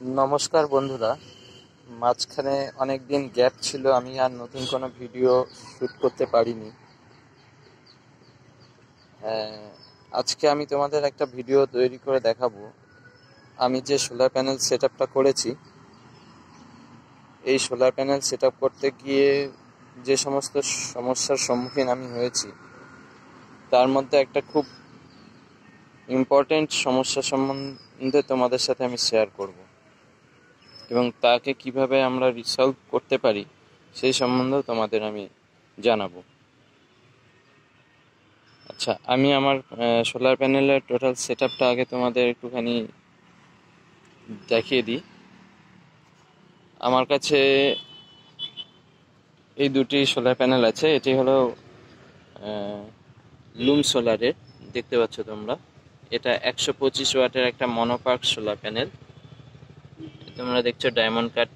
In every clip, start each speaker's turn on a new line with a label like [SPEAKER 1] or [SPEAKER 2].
[SPEAKER 1] নমস্কার বন্ধুরা। মাঝখানে অনেক দিন গ্যাপ ছিল, আমি আর নতুন কোনো ভিডিও শ্যুট করতে পারিনি। আজকে আমি তোমাদের একটা ভিডিও তৈরি করে দেখাবো। আমি যে সোলার প্যানেল সেটআপটা করেছি, এই সোলার প্যানেল সেটআপ করতে গিয়ে যে সমস্ত সমস্যার সম্মুখীন আমি হয়েছি, তার মধ্যে একটা খুব ইম্পর্টেন্ট সমস্যা সম্বন্ধে তোমাদের সাথে আমি শেয়ার করব। এবং তাকে কীভাবে আমরা রিসলভ করতে পারি, সেই সম্বন্ধেও তোমাদের আমি জানাব। আচ্ছা আমি আমার সোলার প্যানেলের টোটাল সেট আপটা আগে তোমাদের একটুখানি দেখিয়ে দিই। আমার কাছে এই দুটি সোলার প্যানেল আছে, এটি হলো লুম সোলারের দেখতে পাচ্ছ তোমরা। এটা একশো পঁচিশ ওয়াটের একটা মনোপার্ক সোলার প্যানেল তোমরা দেখছ ডায়মন্ড কাট,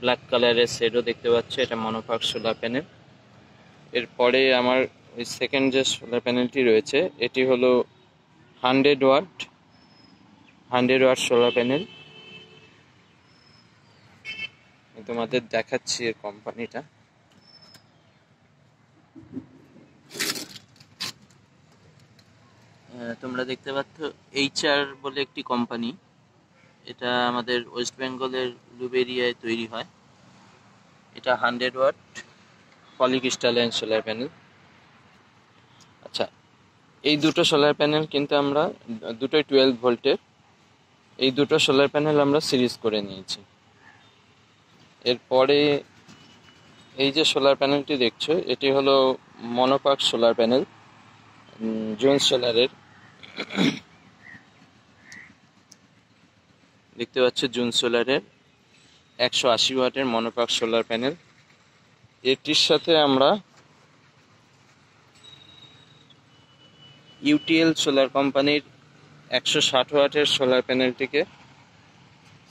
[SPEAKER 1] ব্ল্যাক কালারের শেডও দেখতে পাচ্ছ, এটা মনোপার্ক সোলার প্যানেল। এরপরে আমার ওই সেকেন্ড যে সোলার প্যানেলটি রয়েছে, এটি হলো hundred watt hundred watt solar panel. তোমাদের দেখাচ্ছি এর কোম্পানিটা। তোমরা দেখতে পাচ্ছ এইচআর বলে একটি কোম্পানি। এটা আমাদের ওয়েস্ট বেঙ্গলের লুবেরিয়ায় তৈরি হয়। এটা hundred watt polycrystalline solar panel. আচ্ছা এই দুটো সোলার প্যানেল কিন্তু আমরা, দুটোই টুয়েলভ ভোল্টের। এই দুটো সোলার প্যানেল আমরা সিরিজ করে নিয়েছি। এরপরে এই যে সোলার প্যানেলটি দেখছ, এটি হলো মনোপাক সোলার প্যানেল জোন সোলারের। দেখতে পাচ্ছ জুন সোলারের একশো আশি ওয়াটের মনোপাক সোলার প্যানেল। এটির সাথে আমরা ইউটিএল সোলার কোম্পানির একশো ষাট ওয়াটের সোলার প্যানেলটিকে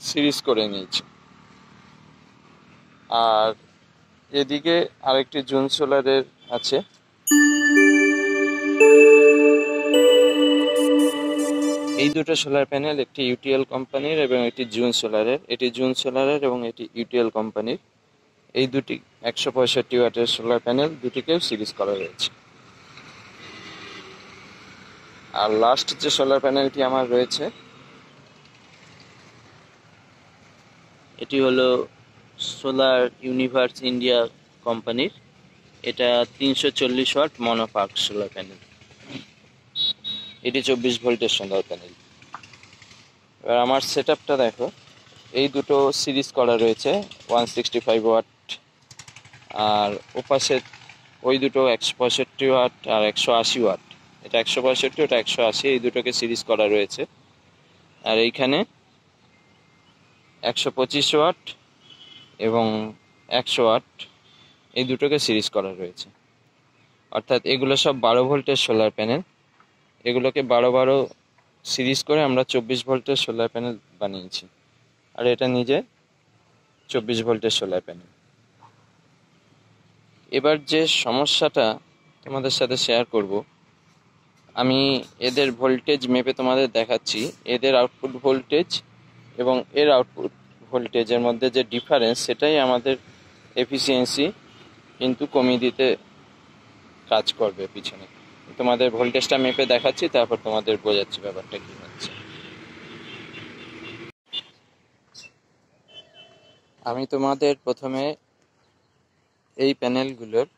[SPEAKER 1] সিরিজ করে নিয়েছি। আর এদিকে আরেকটি জুন সোলারের আছে। এই দুটো সোলার প্যানেল একটি ইউটিএল কোম্পানির এবং একটি জুন সোলারের এটি জুন সোলারের এবং এটি ইউটিএল কোম্পানির এই দুটি একশো পঁয়ষট্টি ওয়াটের সোলার প্যানেল দুটিকেও সিরিজ করা রয়েছে আর লাস্ট যে সোলার প্যানেলটি আমার রয়েছে, এটি হলো সোলার ইউনিভার্স ইন্ডিয়া কোম্পানির এটা তিনশো চল্লিশ ওয়াট মনোপার্ক সোলার প্যানেল এটি চব্বিশ ভোল্টের সোলার প্যানেল এবার আমার সেট দেখো। এই দুটো সিরিজ করা রয়েছে ওয়ান সিক্সটি ফাইভ ওয়াট আর ওপাশে ওই দুটো একশো পঁয়ষট্টি ওয়াট আর একশো আশি ওয়াট এটা একশো পঁয়ষট্টি, ওটা একশো আশি, এই দুটোকে সিরিজ করা রয়েছে। আর এইখানে একশো পঁচিশ ওয়াট এবং একশো ওয়াট এই দুটোকে সিরিজ করা রয়েছে। অর্থাৎ এগুলো সব বারো ভোল্টের সোলার প্যানেল এগুলোকে বারো বারো সিরিজ করে আমরা চব্বিশ ভোল্টের সোলার প্যানেল বানিয়েছি। আর এটা নিজে চব্বিশ ভোল্টের সোলার প্যানেল। এবার যে সমস্যাটা তোমাদের সাথে শেয়ার করব, আমি এদের ভোল্টেজ মেপে তোমাদের দেখাচ্ছি। এদের আউটপুট ভোল্টেজ এবং এর আউটপুট ভোল্টেজের মধ্যে যে ডিফারেন্স সেটাই আমাদের এফিসিয়েন্সি কিন্তু কমিয়ে দিতে কাজ করবে পিছনে। তোমাদের ভোল্টেজটা মেপে দেখাচ্ছি, তারপর তোমাদের বোঝাচ্ছি ব্যাপারটা কি হচ্ছে। আমি তোমাদের প্রথমে এই প্যানেলগুলোর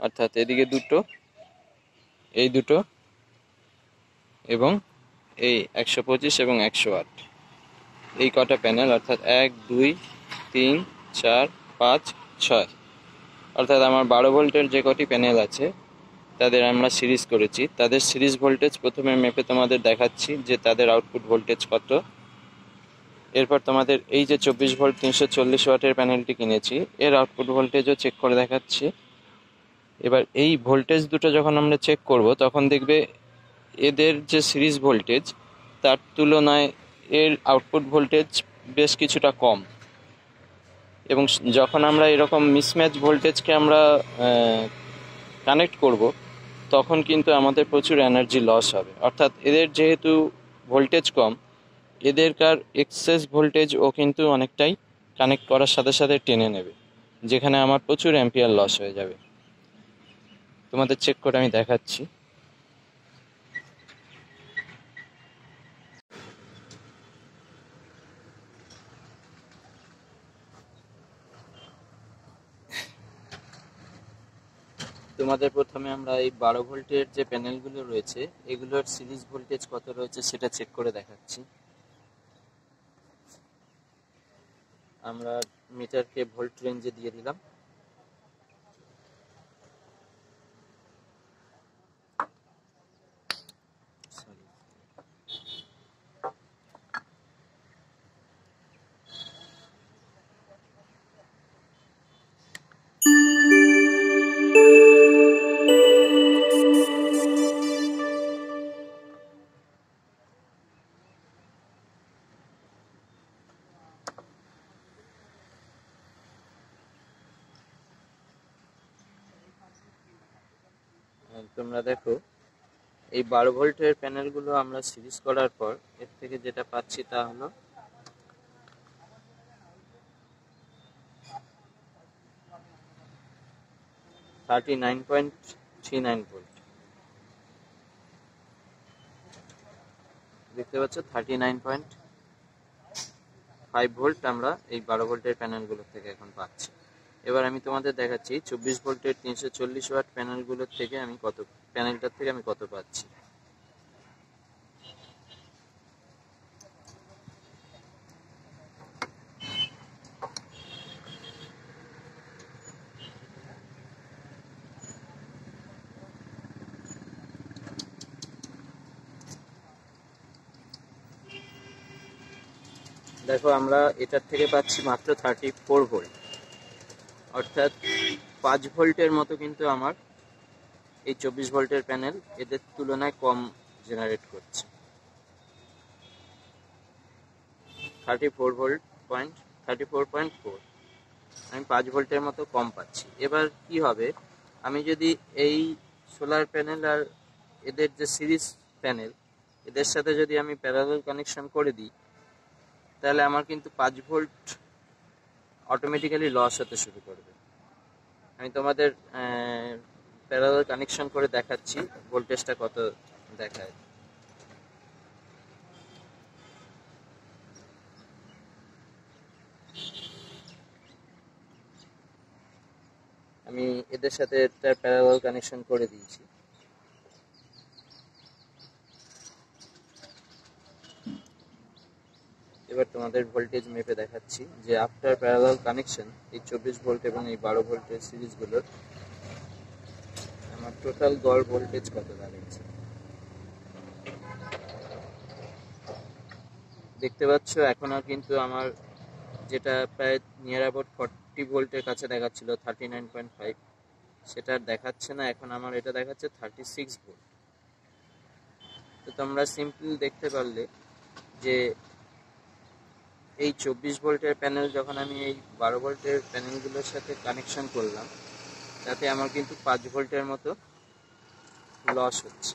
[SPEAKER 1] অর্থাৎ এদিকে দুটো, এই দুটো, এবং এই একশো পঁচিশ এবং একশো আট। এই কটা প্যানেল অর্থাৎ এক, দুই, তিন, চার, পাঁচ, ছয়। অর্থাৎ আমার বারো ভোল্টের যে কটি প্যানেল আছে তাদের আমরা সিরিজ করেছি। তাদের সিরিজ ভোল্টেজ প্রথমে মেপে তোমাদের দেখাচ্ছি যে তাদের আউটপুট ভোল্টেজ কত। এরপর তোমাদের এই যে চব্বিশ ভোল্ট, তিনশো চল্লিশ ওয়াটের প্যানেলটি কিনেছি, এর আউটপুট ভোল্টেজও চেক করে দেখাচ্ছি। এবার এই ভোল্টেজ দুটো যখন আমরা চেক করব, তখন দেখবে এদের যে সিরিজ ভোল্টেজ, তার তুলনায় এর আউটপুট ভোল্টেজ বেশ কিছুটা কম। এবং যখন আমরা এরকম মিসম্যাচ ভোল্টেজকে আমরা কানেক্ট করব তখন কিন্তু আমাদের প্রচুর এনার্জি লস হবে। অর্থাৎ এদের যেহেতু ভোল্টেজ কম, এদেরকার এক্সেস ভোল্টেজ ও কিন্তু অনেকটাই কানেক্ট করার সাথে সাথে টেনে নেবে, যেখানে আমার প্রচুর অ্যাম্পিয়ার লস হয়ে যাবে। তোমাদের চেক করে আমি দেখাচ্ছি। তোমাদের প্রথমে আমরা এই বারো ভোল্টের যে প্যানেলগুলো রয়েছে, এগুলোর সিরিজ ভোল্টেজ কত রয়েছে সেটা চেক করে দেখাচ্ছি। আমরা মিটারকে ভোল্ট রেঞ্জে দিয়ে দিলাম। তোমরা দেখো, এই বারো ভোল্টের প্যানেলগুলো আমরা সিরিজ করার পর, এর থেকে যেটা পাচ্ছি তা হলো thirty nine point three nine volt দেখতে পাচ্ছ thirty nine point five volt আমরা এই বারো ভোল্টের প্যানেলগুলো থেকে এখন পাচ্ছি। এবার আমি তোমাদের দেখাচ্ছি, চব্বিশ ভোল্টের তিনশো চল্লিশ ওয়াট প্যানেলগুলোর থেকে আমি কত, প্যানেলটার থেকে আমি কত পাচ্ছি। দেখো, আমরা এটার থেকে পাচ্ছি মাত্র থার্টি ফোর ভোল্ট অর্থাৎ পাঁচ ভোল্টের মতো কিন্তু আমার এই চব্বিশ ভোল্টের প্যানেল এদের তুলনায় কম জেনারেট করছে। Thirty four volt point thirty four point four আমি পাঁচ ভোল্টের মতো কম পাচ্ছি। এবার কি হবে? আমি যদি এই সোলার প্যানেল আর এদের যে সিরিজ প্যানেল এদের সাথে যদি আমি প্যারালাল কানেকশন করে দিই, তাহলে আমার কিন্তু পাঁচ ভোল্ট অটোমেটিক্যালি লস হতে শুরু করবে। আমি তোমাদের প্যারালাল কানেকশন করে দেখাচ্ছি ভোল্টেজটা কত দেখায়। আমি এদের সাথে একটা প্যারালাল কানেকশন করে দিয়েছি। এবার তোমাদের ভোল্টেজ মেপে দেখাচ্ছি যে আফটার প্যারালাল কানেকশন এই চব্বিশ ভোল্ট এবং এই বারো ভোল্টের সিরিজগুলোর আমার টোটাল গড় ভোল্টেজ কত দাঁড়িয়েছে? দেখতে পাচ্ছ এখনও কিন্তু আমার যেটা প্রায় নিয়ার অ্যাবাউট ফর্টি ভোল্টের কাছে দেখাচ্ছিল থার্টি নাইন পয়েন্ট ফাইভ সেটা দেখাচ্ছে না, এখন আমার এটা দেখাচ্ছে থার্টি সিক্স ভোল্ট তো তোমরা সিম্পল দেখতে পারলে যে এই চব্বিশ ভোল্টের প্যানেল যখন আমি এই বারো ভোল্টের প্যানেলগুলোর সাথে কানেকশন করলাম, তাতে আমার কিন্তু পাঁচ ভোল্টের মতো লস হচ্ছে।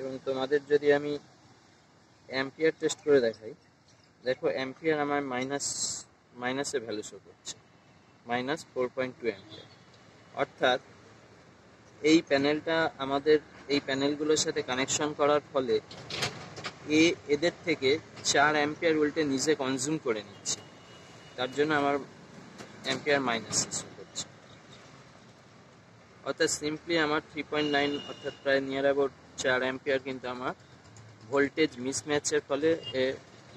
[SPEAKER 1] এবং তোমাদের যদি আমি অ্যাম্পিয়ার টেস্ট করে দেখাই, দেখো অ্যাম্পিয়ার আমার মাইনাস মাইনাসে ভ্যালু শো করছে। Minus four point two ampere অর্থাৎ এই প্যানেলটা আমাদের, এই প্যানেলগুলোর সাথে কানেকশন করার ফলে এ, এদের থেকে চার অ্যাম্পিয়ার উল্টে নিজে কনজিউম করে নিচ্ছে। তার জন্য আমার অ্যাম্পিয়ার মাইনাস করছে। অর্থাৎ সিম্পলি আমার থ্রি পয়েন্ট নাইন অর্থাৎ প্রায় নিয়ার অ্যাবাউট চার অ্যাম্পিয়ার কিন্তু আমার ভোল্টেজ মিসম্যাচের ফলে এ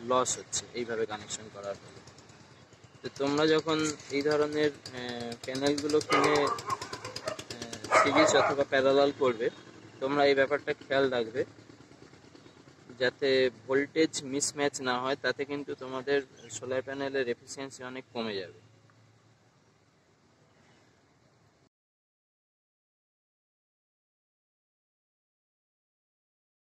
[SPEAKER 1] লস হচ্ছে, এইভাবে কানেকশন করার ফলে। তো তোমরা যখন এই ধরনের প্যানেলগুলো কিনে সিরিজ অথবা প্যারালাল করবে, তোমরা এই ব্যাপারটা খেয়াল রাখবে, যাতে ভোল্টেজ মিসম্যাচ না হয়, তাতে কিন্তু তোমাদের সোলার প্যানেলের এফিসিয়েন্সি অনেক কমে যাবে।